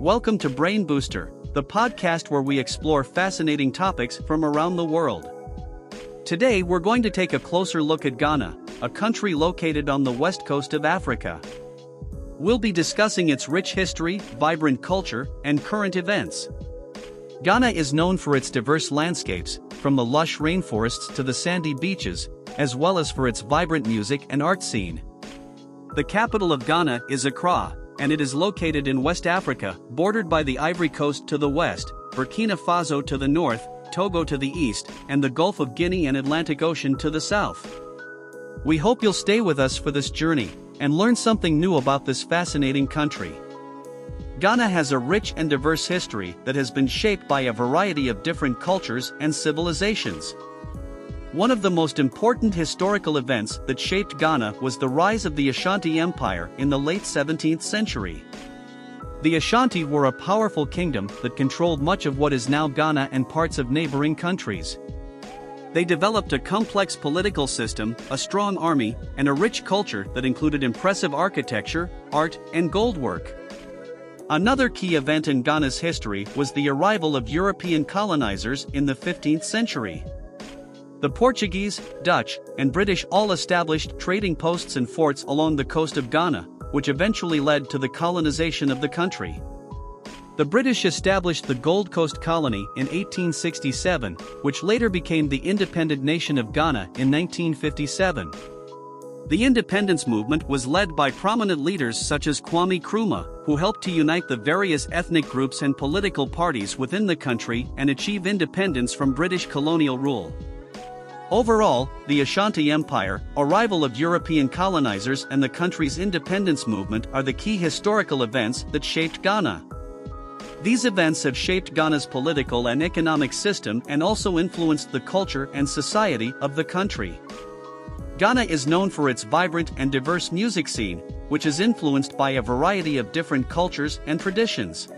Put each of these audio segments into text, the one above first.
Welcome to Brain Booster, the podcast where we explore fascinating topics from around the world. Today, we're going to take a closer look at Ghana, a country located on the west coast of Africa. We'll be discussing its rich history, vibrant culture, and current events. Ghana is known for its diverse landscapes, from the lush rainforests to the sandy beaches, as well as for its vibrant music and art scene. The capital of Ghana is Accra, and it is located in West Africa, bordered by the Ivory Coast to the west, Burkina Faso to the north, Togo to the east, and the Gulf of Guinea and Atlantic Ocean to the south. We hope you'll stay with us for this journey and learn something new about this fascinating country. Ghana has a rich and diverse history that has been shaped by a variety of different cultures and civilizations. One of the most important historical events that shaped Ghana was the rise of the Ashanti Empire in the late 17th century. The Ashanti were a powerful kingdom that controlled much of what is now Ghana and parts of neighboring countries. They developed a complex political system, a strong army, and a rich culture that included impressive architecture, art, and goldwork. Another key event in Ghana's history was the arrival of European colonizers in the 15th century. The Portuguese, Dutch, and British all established trading posts and forts along the coast of Ghana, which eventually led to the colonization of the country. The British established the Gold Coast Colony in 1867, which later became the independent nation of Ghana in 1957. The independence movement was led by prominent leaders such as Kwame Nkrumah, who helped to unite the various ethnic groups and political parties within the country and achieve independence from British colonial rule. Overall, the Ashanti Empire, arrival of European colonizers and the country's independence movement are the key historical events that shaped Ghana. These events have shaped Ghana's political and economic system and also influenced the culture and society of the country. Ghana is known for its vibrant and diverse music scene, which is influenced by a variety of different cultures and traditions.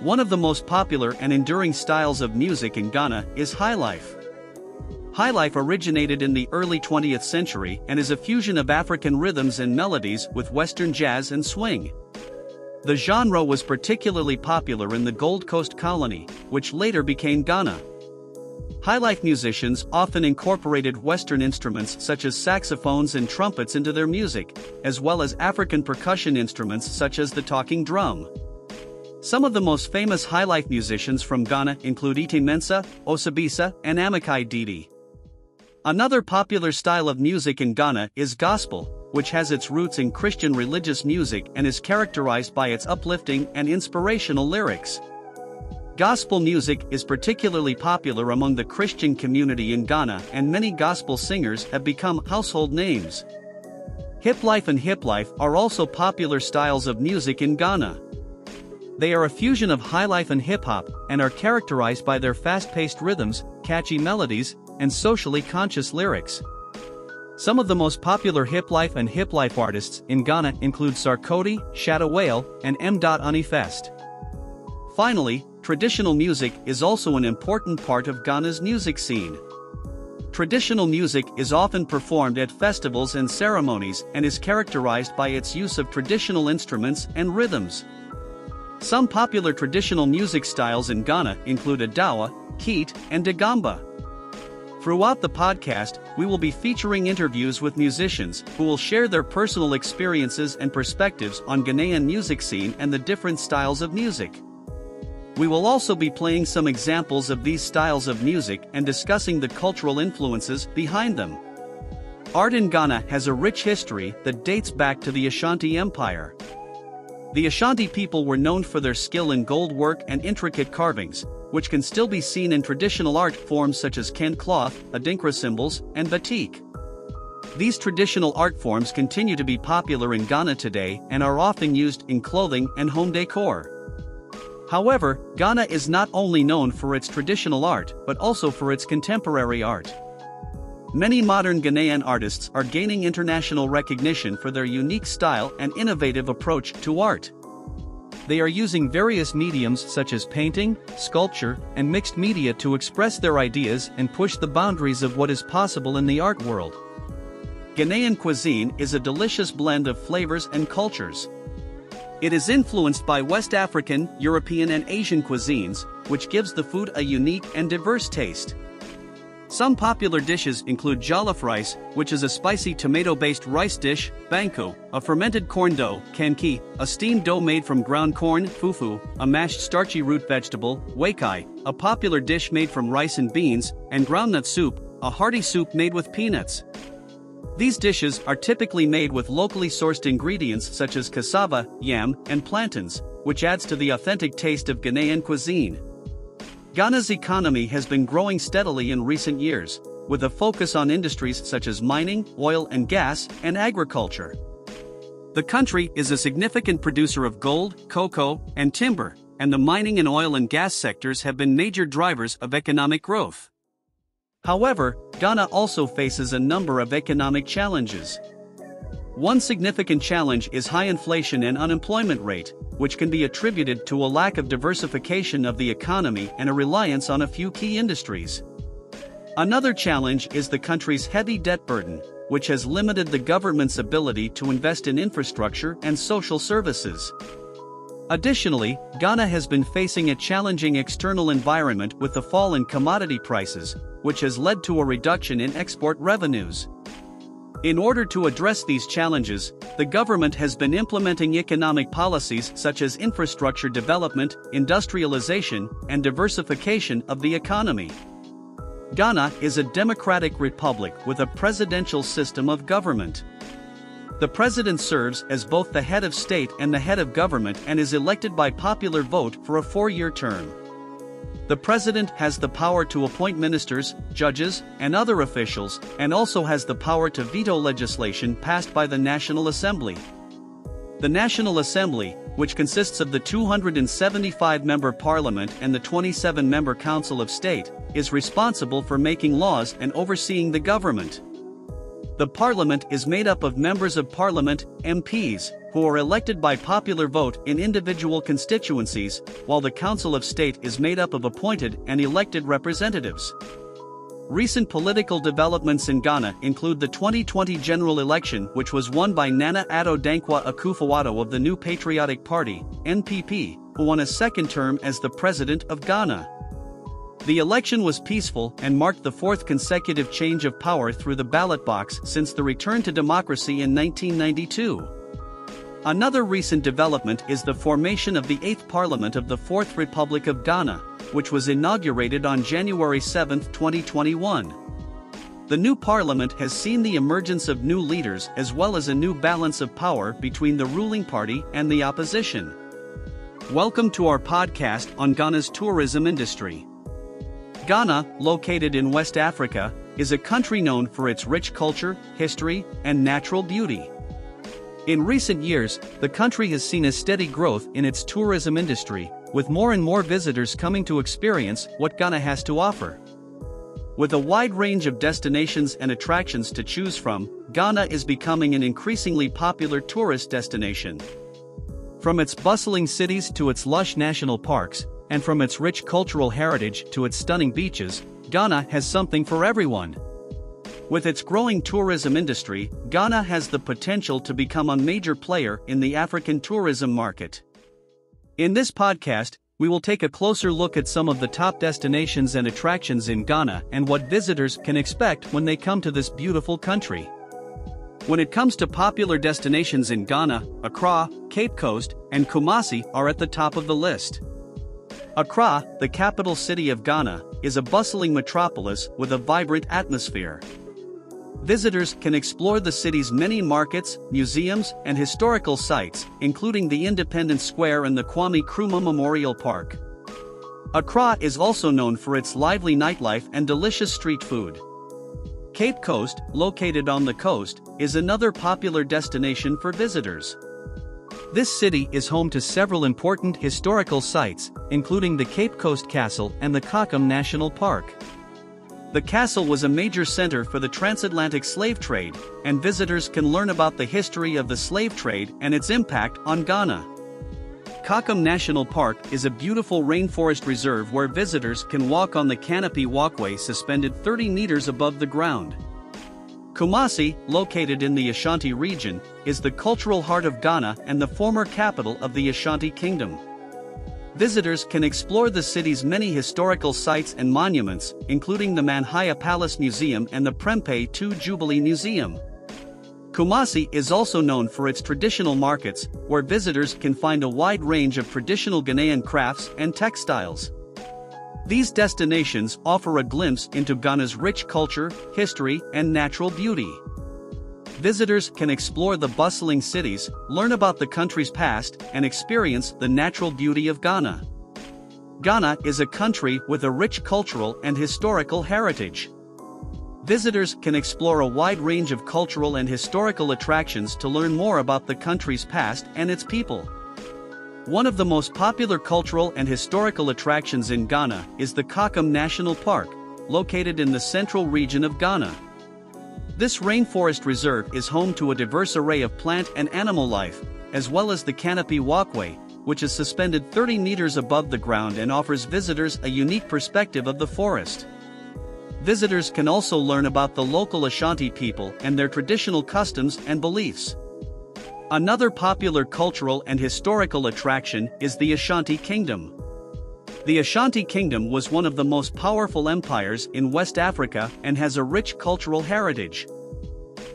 One of the most popular and enduring styles of music in Ghana is highlife. Highlife originated in the early 20th century and is a fusion of African rhythms and melodies with Western jazz and swing. The genre was particularly popular in the Gold Coast colony, which later became Ghana. Highlife musicians often incorporated Western instruments such as saxophones and trumpets into their music, as well as African percussion instruments such as the talking drum. Some of the most famous highlife musicians from Ghana include E.T. Mensah, Osibisa, and Amakye Dede. Another popular style of music in Ghana is gospel, which has its roots in Christian religious music and is characterized by its uplifting and inspirational lyrics. Gospel music is particularly popular among the Christian community in Ghana, and many gospel singers have become household names. Hip life and hip life are also popular styles of music in Ghana. They are a fusion of highlife and hip hop and are characterized by their fast paced rhythms, catchy melodies, and socially conscious lyrics. Some of the most popular hip life and hip life artists in Ghana include Sarkodie, Shatta Wale, and M.anifest. Finally, traditional music is also an important part of Ghana's music scene. Traditional music is often performed at festivals and ceremonies and is characterized by its use of traditional instruments and rhythms. Some popular traditional music styles in Ghana include Adowa, Kete, and Dagomba. Throughout the podcast, we will be featuring interviews with musicians who will share their personal experiences and perspectives on Ghanaian music scene and the different styles of music. We will also be playing some examples of these styles of music and discussing the cultural influences behind them. Art in Ghana has a rich history that dates back to the Ashanti Empire. The Ashanti people were known for their skill in gold work and intricate carvings, which can still be seen in traditional art forms such as kente cloth, adinkra symbols, and batik. These traditional art forms continue to be popular in Ghana today and are often used in clothing and home decor. However, Ghana is not only known for its traditional art but also for its contemporary art. Many modern Ghanaian artists are gaining international recognition for their unique style and innovative approach to art. They are using various mediums such as painting, sculpture, and mixed media to express their ideas and push the boundaries of what is possible in the art world. Ghanaian cuisine is a delicious blend of flavors and cultures. It is influenced by West African, European, and Asian cuisines, which gives the food a unique and diverse taste. Some popular dishes include jollof rice, which is a spicy tomato-based rice dish, banku, a fermented corn dough, kenkey, a steamed dough made from ground corn, fufu, a mashed starchy root vegetable, waakye, a popular dish made from rice and beans, and groundnut soup, a hearty soup made with peanuts. These dishes are typically made with locally sourced ingredients such as cassava, yam, and plantains, which adds to the authentic taste of Ghanaian cuisine. Ghana's economy has been growing steadily in recent years, with a focus on industries such as mining, oil and gas, and agriculture. The country is a significant producer of gold, cocoa, and timber, and the mining and oil and gas sectors have been major drivers of economic growth. However, Ghana also faces a number of economic challenges. One significant challenge is high inflation and unemployment rate, which can be attributed to a lack of diversification of the economy and a reliance on a few key industries. Another challenge is the country's heavy debt burden, which has limited the government's ability to invest in infrastructure and social services. Additionally, Ghana has been facing a challenging external environment with the fall in commodity prices, which has led to a reduction in export revenues. In order to address these challenges, the government has been implementing economic policies such as infrastructure development, industrialization, and diversification of the economy. Ghana is a democratic republic with a presidential system of government. The president serves as both the head of state and the head of government and is elected by popular vote for a four year term. The president has the power to appoint ministers, judges, and other officials, and also has the power to veto legislation passed by the National Assembly. The National Assembly, which consists of the 275 member parliament and the 27 member Council of State, is responsible for making laws and overseeing the government. The parliament is made up of members of parliament, MPs, who are elected by popular vote in individual constituencies, while the Council of State is made up of appointed and elected representatives. Recent political developments in Ghana include the 2020 general election which was won by Nana Addo Dankwa Akufo-Addo of the New Patriotic Party, NPP, who won a second term as the President of Ghana. The election was peaceful and marked the fourth consecutive change of power through the ballot box since the return to democracy in 1992. Another recent development is the formation of the 8th Parliament of the Fourth Republic of Ghana, which was inaugurated on January 7, 2021. The new parliament has seen the emergence of new leaders as well as a new balance of power between the ruling party and the opposition. Welcome to our podcast on Ghana's tourism industry. Ghana, located in West Africa, is a country known for its rich culture, history, and natural beauty. In recent years, the country has seen a steady growth in its tourism industry, with more and more visitors coming to experience what Ghana has to offer. With a wide range of destinations and attractions to choose from, Ghana is becoming an increasingly popular tourist destination. From its bustling cities to its lush national parks, and from its rich cultural heritage to its stunning beaches, Ghana has something for everyone. With its growing tourism industry, Ghana has the potential to become a major player in the African tourism market. In this podcast, we will take a closer look at some of the top destinations and attractions in Ghana and what visitors can expect when they come to this beautiful country. When it comes to popular destinations in Ghana, Accra, Cape Coast, and Kumasi are at the top of the list. Accra, the capital city of Ghana, is a bustling metropolis with a vibrant atmosphere. Visitors can explore the city's many markets, museums, and historical sites, including the Independence Square and the Kwame Nkrumah Memorial Park. Accra is also known for its lively nightlife and delicious street food. Cape Coast, located on the coast, is another popular destination for visitors. This city is home to several important historical sites, including the Cape Coast Castle and the Kakum National Park. The castle was a major center for the transatlantic slave trade, and visitors can learn about the history of the slave trade and its impact on Ghana. Kakum National Park is a beautiful rainforest reserve where visitors can walk on the canopy walkway suspended 30 meters above the ground. Kumasi, located in the Ashanti region, is the cultural heart of Ghana and the former capital of the Ashanti Kingdom. Visitors can explore the city's many historical sites and monuments, including the Manhyia Palace Museum and the Prempeh II Jubilee Museum. Kumasi is also known for its traditional markets, where visitors can find a wide range of traditional Ghanaian crafts and textiles. These destinations offer a glimpse into Ghana's rich culture, history, and natural beauty. Visitors can explore the bustling cities, learn about the country's past, and experience the natural beauty of Ghana. Ghana is a country with a rich cultural and historical heritage. Visitors can explore a wide range of cultural and historical attractions to learn more about the country's past and its people. One of the most popular cultural and historical attractions in Ghana is the Kakum National Park, located in the central region of Ghana. This rainforest reserve is home to a diverse array of plant and animal life, as well as the Canopy Walkway, which is suspended 30 meters above the ground and offers visitors a unique perspective of the forest. Visitors can also learn about the local Ashanti people and their traditional customs and beliefs. Another popular cultural and historical attraction is the Ashanti Kingdom. The Ashanti Kingdom was one of the most powerful empires in West Africa and has a rich cultural heritage.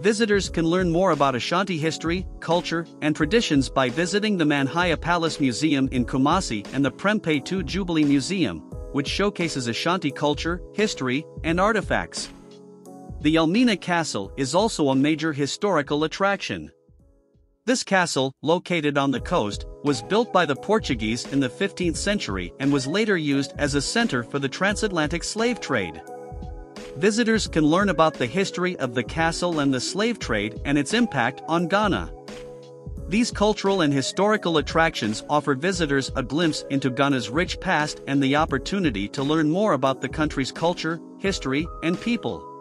Visitors can learn more about Ashanti history, culture, and traditions by visiting the Manhyia Palace Museum in Kumasi and the Prempeh II Jubilee Museum, which showcases Ashanti culture, history, and artifacts. The Elmina Castle is also a major historical attraction. This castle, located on the coast, was built by the Portuguese in the 15th century and was later used as a center for the transatlantic slave trade. Visitors can learn about the history of the castle and the slave trade and its impact on Ghana. These cultural and historical attractions offer visitors a glimpse into Ghana's rich past and the opportunity to learn more about the country's culture, history, and people.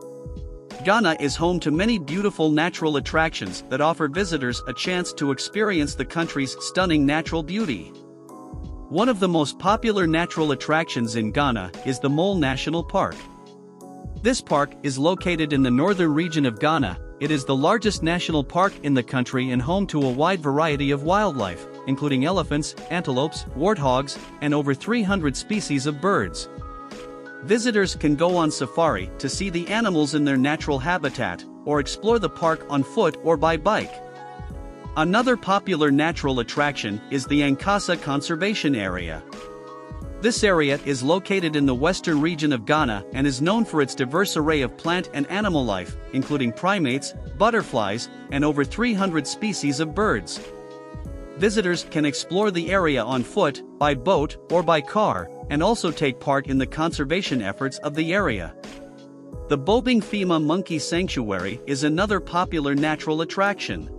Ghana is home to many beautiful natural attractions that offer visitors a chance to experience the country's stunning natural beauty. One of the most popular natural attractions in Ghana is the Mole National Park. This park is located in the northern region of Ghana. It is the largest national park in the country and home to a wide variety of wildlife, including elephants, antelopes, warthogs, and over 300 species of birds. Visitors can go on safari to see the animals in their natural habitat, or explore the park on foot or by bike. Another popular natural attraction is the Ankasa Conservation Area. This area is located in the western region of Ghana and is known for its diverse array of plant and animal life, including primates, butterflies, and over 300 species of birds. Visitors can explore the area on foot, by boat, or by car, and also take part in the conservation efforts of the area. The Boabeng-Fiema Monkey Sanctuary is another popular natural attraction.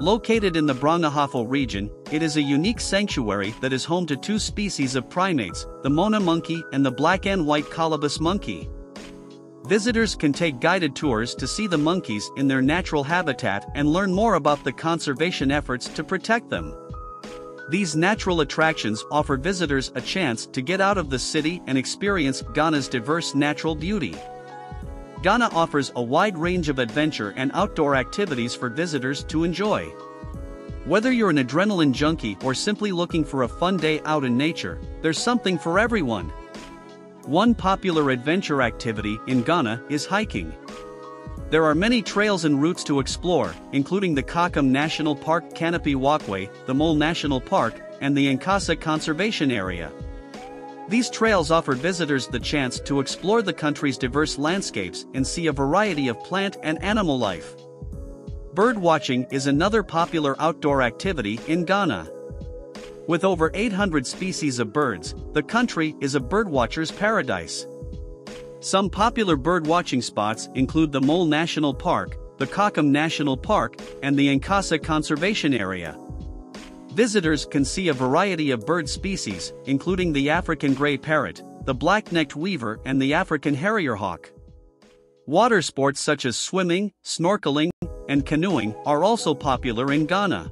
Located in the Brong-Ahafo region, it is a unique sanctuary that is home to two species of primates, the Mona monkey and the black and white colobus monkey. Visitors can take guided tours to see the monkeys in their natural habitat and learn more about the conservation efforts to protect them. These natural attractions offer visitors a chance to get out of the city and experience Ghana's diverse natural beauty. Ghana offers a wide range of adventure and outdoor activities for visitors to enjoy. Whether you're an adrenaline junkie or simply looking for a fun day out in nature, there's something for everyone. One popular adventure activity in Ghana is hiking. There are many trails and routes to explore, including the Kakum National Park Canopy Walkway, the Mole National Park, and the Ankasa Conservation Area. These trails offer visitors the chance to explore the country's diverse landscapes and see a variety of plant and animal life. Bird watching is another popular outdoor activity in Ghana. With over 800 species of birds, the country is a birdwatcher's paradise. Some popular bird-watching spots include the Mole National Park, the Kakum National Park, and the Ankasa Conservation Area. Visitors can see a variety of bird species, including the African gray parrot, the black-necked weaver and the African harrier hawk. Water sports such as swimming, snorkeling, and canoeing are also popular in Ghana.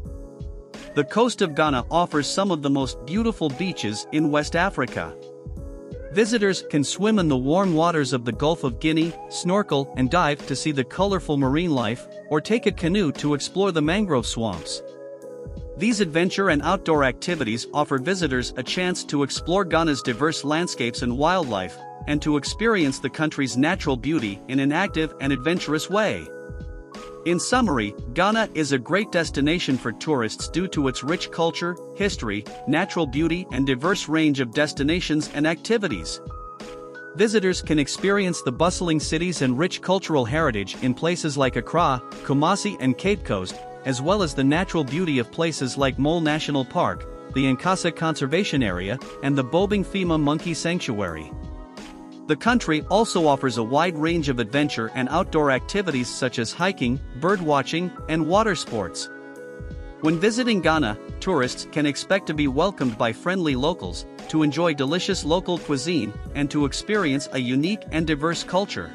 The coast of Ghana offers some of the most beautiful beaches in West Africa. Visitors can swim in the warm waters of the Gulf of Guinea, snorkel and dive to see the colorful marine life, or take a canoe to explore the mangrove swamps. These adventure and outdoor activities offer visitors a chance to explore Ghana's diverse landscapes and wildlife, and to experience the country's natural beauty in an active and adventurous way. In summary, Ghana is a great destination for tourists due to its rich culture, history, natural beauty, and diverse range of destinations and activities. Visitors can experience the bustling cities and rich cultural heritage in places like Accra, Kumasi, and Cape Coast, as well as the natural beauty of places like Mole National Park, the Ankasa Conservation Area, and the Boabeng-Fiema Monkey Sanctuary. The country also offers a wide range of adventure and outdoor activities such as hiking, birdwatching, and water sports. When visiting Ghana, tourists can expect to be welcomed by friendly locals, to enjoy delicious local cuisine, and to experience a unique and diverse culture.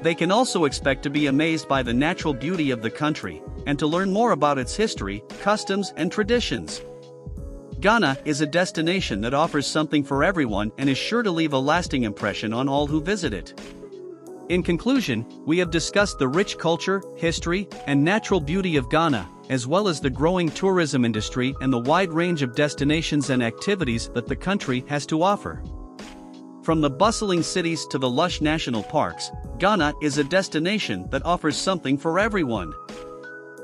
They can also expect to be amazed by the natural beauty of the country, and to learn more about its history, customs, and traditions. Ghana is a destination that offers something for everyone and is sure to leave a lasting impression on all who visit it. In conclusion, we have discussed the rich culture, history, and natural beauty of Ghana, as well as the growing tourism industry and the wide range of destinations and activities that the country has to offer. From the bustling cities to the lush national parks, Ghana is a destination that offers something for everyone.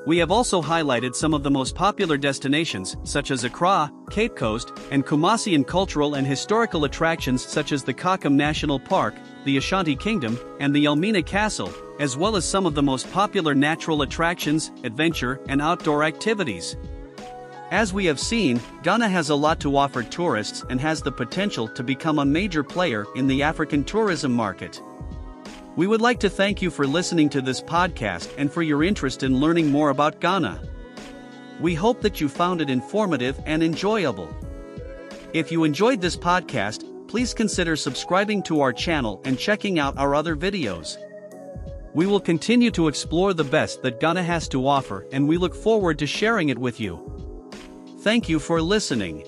We have also highlighted some of the most popular destinations, such as Accra, Cape Coast, and Kumasi and cultural and historical attractions such as the Kakum National Park, the Ashanti Kingdom, and the Elmina Castle, as well as some of the most popular natural attractions, adventure, and outdoor activities. As we have seen, Ghana has a lot to offer tourists and has the potential to become a major player in the African tourism market. We would like to thank you for listening to this podcast and for your interest in learning more about Ghana. We hope that you found it informative and enjoyable. If you enjoyed this podcast, please consider subscribing to our channel and checking out our other videos. We will continue to explore the best that Ghana has to offer and we look forward to sharing it with you. Thank you for listening.